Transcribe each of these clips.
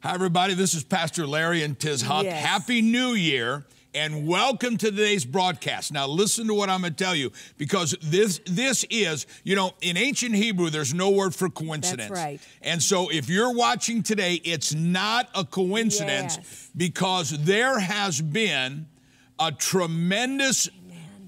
Hi, everybody. This is Pastor Larry and Tiz Huch. Yes. Happy New Year and welcome to today's broadcast. Now, listen to what I'm going to tell you because this this is, you know, in ancient Hebrew, there's no word for coincidence. That's right. And so, if you're watching today, it's not a coincidence Yes. because there has been a tremendous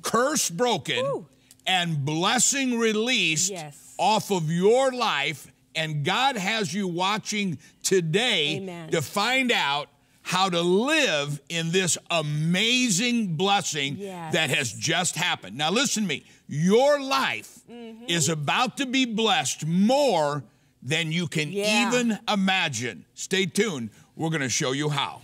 curse broken Woo. and blessing released Yes. off of your life. And God has you watching today Amen. to find out how to live in this amazing blessing Yes. that has just happened. Now, listen to me. Your life Mm-hmm. is about to be blessed more than you can Yeah. even imagine. Stay tuned. We're going to show you how.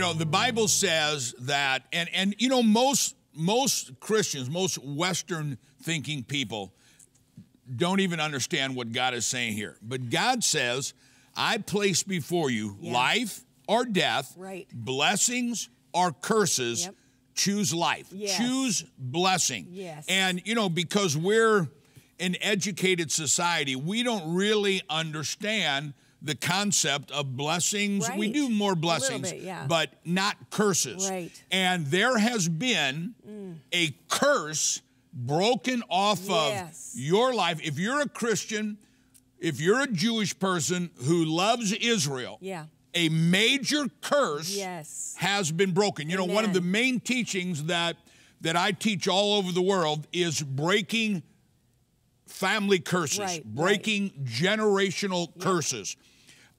You know, the Bible says that, and and you know, most most Christians, most Western thinking people don't even understand what God is saying here. But God says, I place before you Yeah. life or death, Right. blessings or curses. Yep. Choose life. Yes. Choose blessing. Yes. And you know, because we're an educated society, we don't really understand the concept of blessings. We do more blessings, bit, yeah. but not curses. Right. And there has been a curse broken off Yes. of your life. If you're a Christian, if you're a Jewish person who loves Israel, Yeah. a major curse Yes. has been broken. You know, one of the main teachings that that I teach all over the world is breaking family curses, Right, right. breaking generational curses.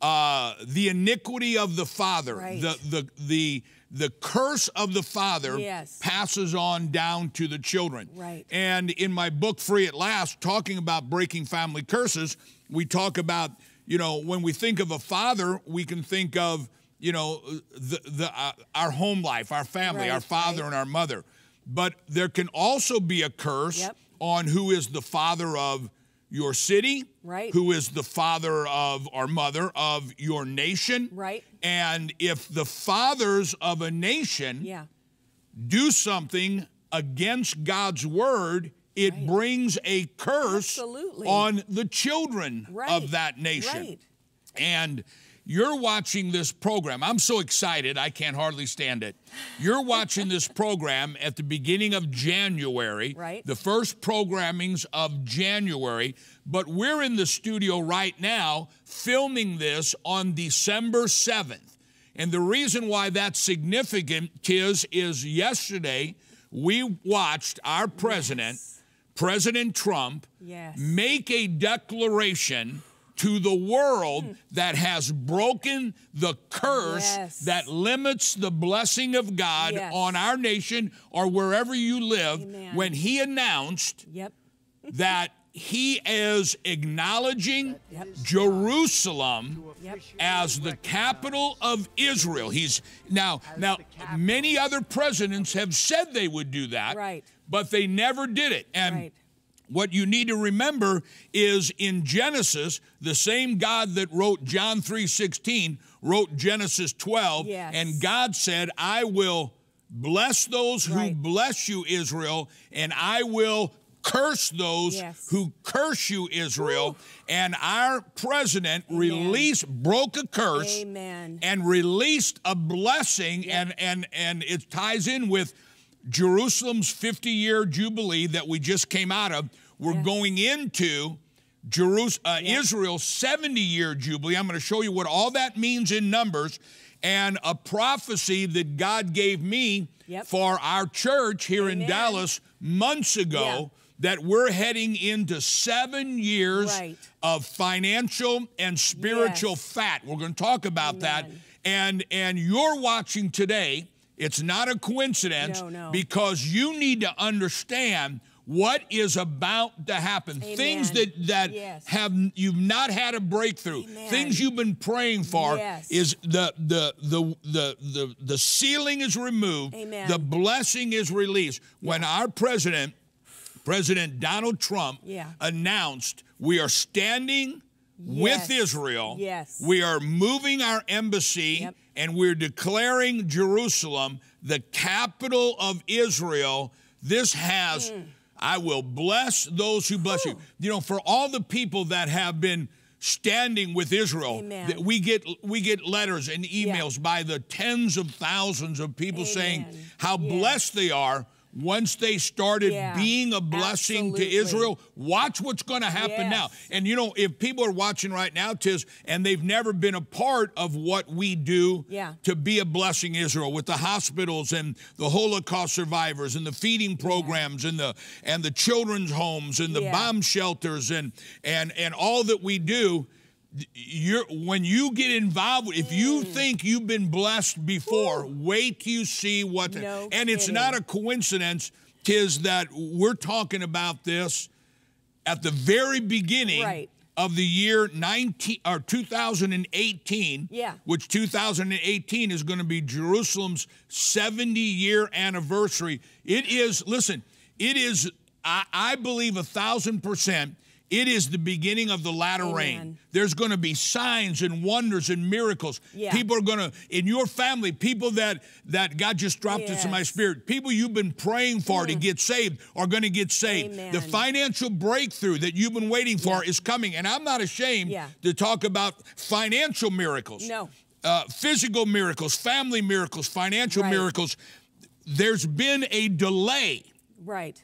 Uh, the iniquity of the father, Right. the the the the curse of the father Yes. passes on down to the children. Right. And in my book Free at Last, talking about breaking family curses, we talk about, you know, when we think of a father, we can think of, you know, the, the uh, our home life, our family, Right, our father right. and our mother. But there can also be a curse Yep. on who is the father of your city, Right. who is the father of or mother of your nation. Right. And if the fathers of a nation Yeah. do something against God's word, it Right. brings a curse Absolutely. on the children Right. of that nation. Right. And you're watching this program. I'm so excited, I can't hardly stand it. You're watching this program at the beginning of January, Right. the first programmings of January, but we're in the studio right now filming this on December 7th. And the reason why that's significant, is is yesterday we watched our president, President Trump, Yes. make a declaration to the world that has broken the curse Yes. that limits the blessing of God Yes. on our nation or wherever you live Amen. when he announced Yep. that he is acknowledging Yep. Jerusalem Yep. as the capital of Israel. He's now now many other presidents have said they would do that, Right. but they never did it. And Right. What you need to remember is in Genesis, the same God that wrote John 3:16 wrote Genesis 12 Yes. and God said, "I will bless those who Right. bless you Israel and I will curse those Yes. who curse you Israel." And our president released broke a curse Amen. and released a blessing and and and it ties in with Jerusalem's 50 year jubilee that we just came out of. We're Yes. going into Jerus- uh, Israel's 70 year jubilee. I'm going to show you what all that means in numbers and a prophecy that God gave me Yep. for our church here in Dallas months ago that we're heading into seven years Right. of financial and spiritual Yes. fat. We're going to talk about that. And and you're watching today. It's not a coincidence No, no. because you need to understand what is about to happen. Amen. Things that that Yes. have you've not had a breakthrough. Amen. Things you've been praying for Yes. is the the the the the the ceiling is removed. Amen. The blessing is released. When our president President Donald Trump Yeah. announced we are standing Yes. with Israel. Yes. We are moving our embassy Yep. and we're declaring Jerusalem the capital of Israel. This has, Mm. I will bless those who bless you. You know, for all the people that have been standing with Israel, Amen. that we get we get letters and emails by the tens of thousands of people saying how blessed they are once they started Yeah. being a blessing Absolutely. to Israel. Watch what's going to happen now. And you know, if people are watching right now, Tiz, and they've never been a part of what we do Yeah. to be a blessing Israel with the hospitals and the Holocaust survivors and the feeding programs and the and the children's homes and the Yeah. bomb shelters and and and all that we do. You're when you get involved, if you Mm. think you've been blessed before, wait till you see what. No and it's kidding. not a coincidence, Tiz that we're talking about this at the very beginning Right. of the year 19 or 2018 Yeah. which 2018 is going to be Jerusalem's 70 year anniversary it is listen it is I, I believe a thousand percent it is the beginning of the latter rain. There's going to be signs and wonders and miracles. Yeah. People are going to in your family, people that that God just dropped into my spirit, people you've been praying for to get saved are going to get saved. Amen. The financial breakthrough that you've been waiting for is coming, and I'm not ashamed Yeah. to talk about financial miracles. No. Uh, physical miracles, family miracles, financial Right. miracles. There's been a delay Right.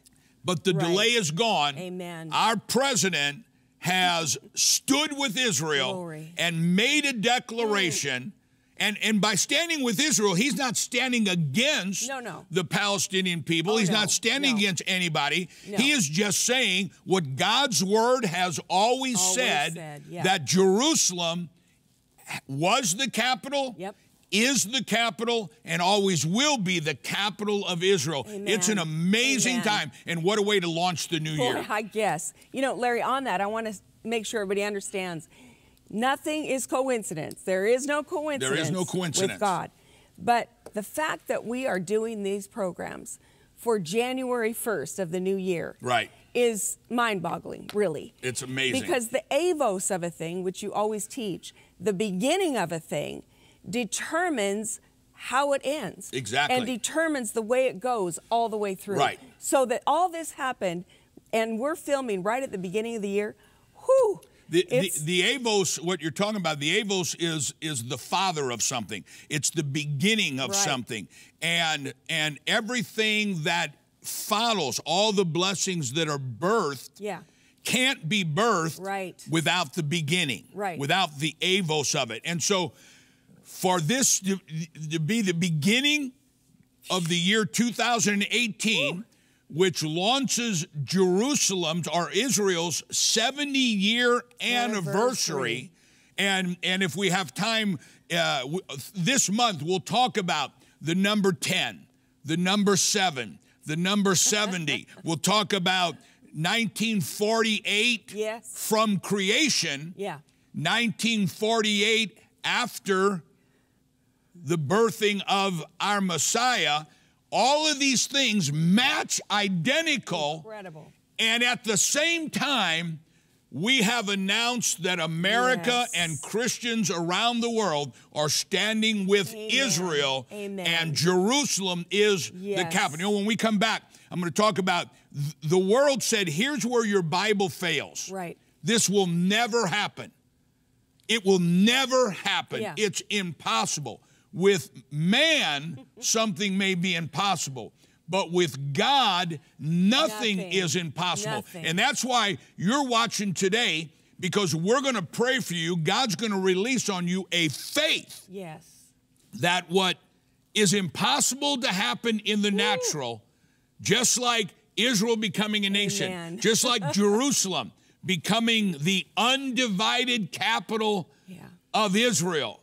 But the Right. delay is gone. Amen. Our president has stood with Israel Glory. and made a declaration. And, and by standing with Israel, he's not standing against No, no. the Palestinian people. Oh, he's no, not standing against anybody. He is just saying what God's word has always, Always said, said, yeah. that Jerusalem was the capital, Yep. Is the capital, and always will be the capital of Israel. It's an amazing Amen. time. And what a way to launch the new Boy, year. I guess. You know, Larry, on that, I want to make sure everybody understands nothing is coincidence. There is no coincidence. There is no coincidence. With God. But the fact that we are doing these programs for January 1st of the new year Right. is mind boggling, really. It's amazing. Because the avos of a thing, which you always teach, the beginning of a thing determines how it ends. Exactly. And determines the way it goes all the way through. Right. So that all this happened, and we're filming right at the beginning of the year. Whew. The, the, the Avos, what you're talking about, the Avos is is the father of something. It's the beginning of Right. something, and and everything that follows, all the blessings that are birthed, Yeah. can't be birthed Right. without the beginning, Right. without the avos of it. And so, for this to, to be the beginning of the year 2018, which launches Jerusalem's or Israel's 70 year anniversary. Anniversary. And, and if we have time uh, this month, we'll talk about the number 10, the number 7, the number 70. we'll talk about 1948 Yes. from creation, Yeah. 1948 after the birthing of our Messiah. All of these things match identical. Incredible. And at the same time, we have announced that America Yes. and Christians around the world are standing with Amen. Israel, Amen. and Jerusalem is the capital. You know, when we come back, I'm going to talk about th- the world said, here's where your Bible fails. Right. This will never happen. It will never happen. Yeah. It's impossible. With man, something may be impossible. But with God, nothing, Nothing. is impossible. Nothing. And that's why you're watching today because we're going to pray for you. God's going to release on you a faith Yes. that what is impossible to happen in the natural, just like Israel becoming a nation, Amen. just like Jerusalem becoming the undivided capital Yeah. of Israel,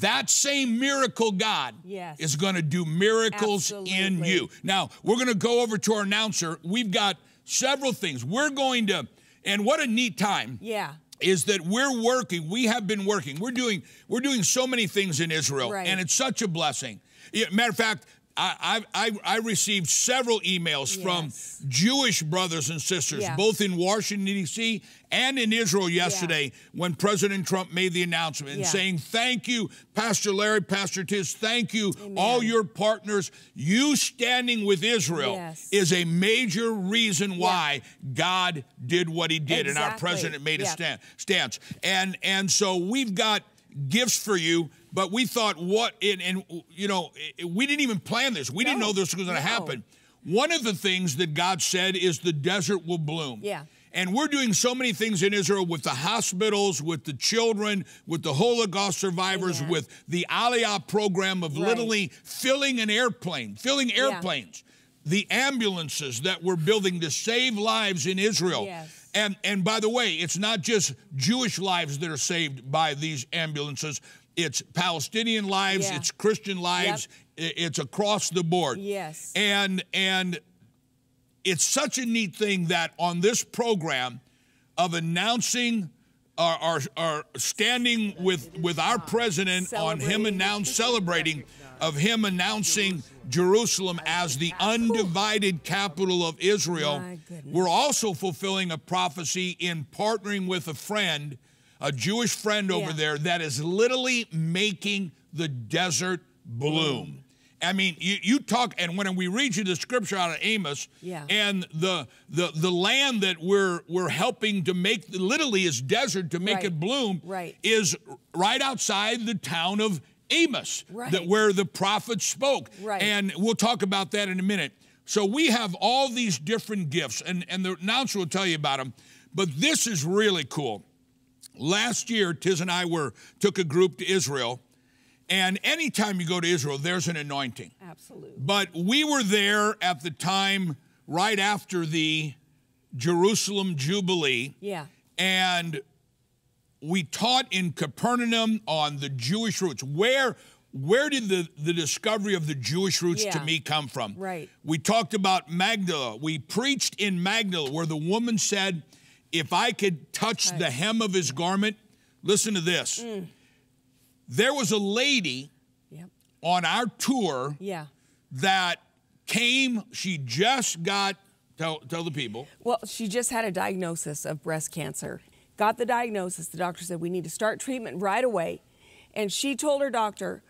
that same miracle God Yes. is going to do miracles in you. Now, we're going to go over to our announcer. We've got several things. We're going to, and what a neat time. Yeah. Is that we're working? We have been working. We're doing we're doing so many things in Israel, Right. and it's such a blessing. Matter of fact, I, I, I received several emails Yes. from Jewish brothers and sisters, Yeah. both in Washington, D.C. and in Israel yesterday when President Trump made the announcement and saying, Thank you, Pastor Larry, Pastor Tiz, thank you, Amen. all your partners. You standing with Israel Yes. is a major reason why God did what he did, and our president made a Yeah. stand, stance. And, and so we've got gifts for you. But we thought, what, and, and you know, we didn't even plan this. We didn't know this was going to No. happen. One of the things that God said is the desert will bloom. Yeah. And we're doing so many things in Israel with the hospitals, with the children, with the Holocaust survivors, Amen. with the Aliyah program of Right. literally filling an airplane, filling airplanes, the ambulances that we're building to save lives in Israel. Yes. And and by the way, it's not just Jewish lives that are saved by these ambulances. It's Palestinian lives, Yeah. it's Christian lives, i- it's across the board. Yes. And and it's such a neat thing that on this program of announcing our, our, our standing with, with our president on him announced celebrating of him announcing Jerusalem as the undivided capital of Israel. We're also fulfilling a prophecy in partnering with a friend, a Jewish friend over Yeah. there that is literally making the desert bloom. I mean, you, you talk, and when we read you the scripture out of Amos, Yeah. and the, the the land that we're we're helping to make literally is desert to make Right. it bloom Right. is right outside the town of Amos, Right. that where the prophet spoke. Right. And we'll talk about that in a minute. So we have all these different gifts, and, and the announcer will tell you about them. But this is really cool. Last year, Tiz and I were took a group to Israel, and anytime you go to Israel, there's an anointing. Absolutely. But we were there at the time right after the Jerusalem Jubilee, Yeah. and we taught in Capernaum on the Jewish roots. Where where did the, the discovery of the Jewish roots to me come from? Right. We talked about Magdala. We preached in Magdala where the woman said, If I could touch the hem of his garment, listen to this. Mm. There was a lady Yep. on our tour Yeah. that came, she just got, tell, tell the people, Well, she just had a diagnosis of breast cancer. Got the diagnosis. The doctor said, We need to start treatment right away. And she told her doctor,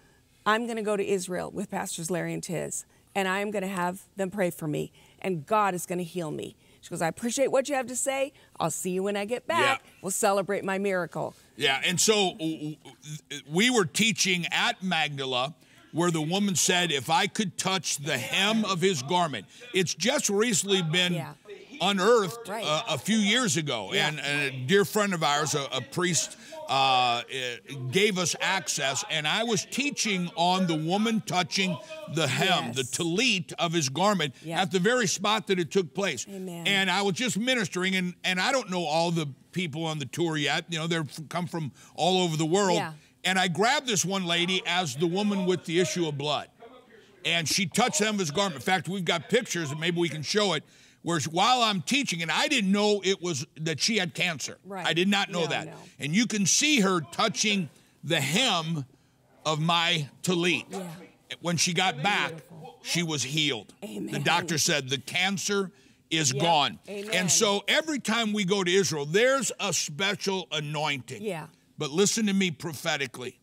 I'm going to go to Israel with Pastors Larry and Tiz, and I am going to have them pray for me, and God is going to heal me. She goes, I appreciate what you have to say. I'll see you when I get back. Yeah. We'll celebrate my miracle. Yeah, and so w- w- we were teaching at Magdala where the woman said, If I could touch the hem of his garment, it's just recently been Yeah. Unearthed Right. uh, a few years ago. Yeah. And, and a dear friend of ours, a, a priest, uh, eh, gave us access, and I was teaching on the woman touching the hem, Yes. the talit of his garment, Yeah. at the very spot that it took place. Amen. And I was just ministering, and, and I don't know all the people on the tour yet. You know, they're f- come from all over the world. Yeah. And I grabbed this one lady as the woman with the issue of blood. And she touched hem of his garment. In fact, we've got pictures, and maybe we can show it, where she- while I'm teaching, and I didn't know it was that she had cancer. Right. I did not know No, that. no. And you can see her touching the hem of my talit. Yeah. When she got back, she was healed. Amen. The doctor said the cancer is Yep. gone. Amen. And so every time we go to Israel, there's a special anointing. Yeah. But listen to me prophetically.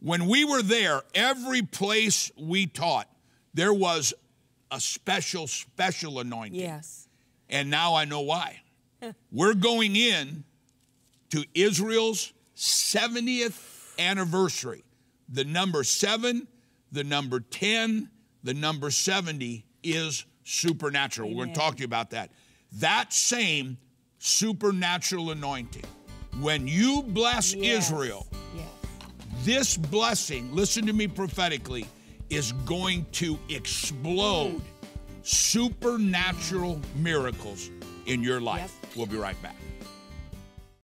When we were there, every place we taught, there was a special, special anointing. Yes. And now I know why. We're going in to Israel's 70th anniversary. The number seven, the number 10, the number 70 is supernatural. We're going to talk to you about that. That same supernatural anointing, when you bless Yes. Israel, Yes. this blessing, listen to me prophetically, is going to explode supernatural miracles in your life. We'll be right back.